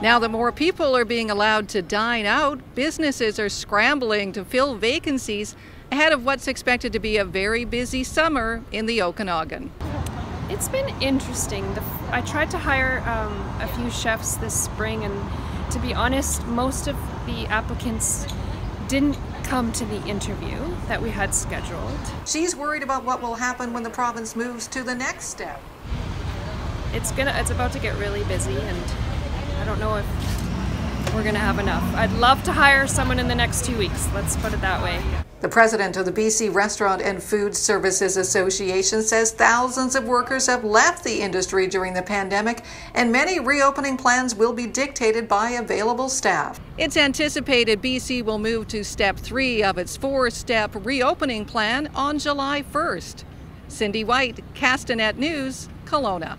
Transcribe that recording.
Now that more people are being allowed to dine out, businesses are scrambling to fill vacancies ahead of what's expected to be a very busy summer in the Okanagan. It's been interesting. I tried to hire um, a few chefs this spring, and to be honest, most of the applicants didn't come to the interview that we had scheduled. She's worried about what will happen when the province moves to the next step. It's gonna it's about to get really busy and I don't know if we're gonna have enough. I'd love to hire someone in the next two weeks, let's put it that way. The president of the BC Restaurant and Food Services Association says thousands of workers have left the industry during the pandemic, and many reopening plans will be dictated by available staff. It's anticipated BC will move to step three of its four step reopening plan on July 1st. Cindy White, Castanet News, Kelowna.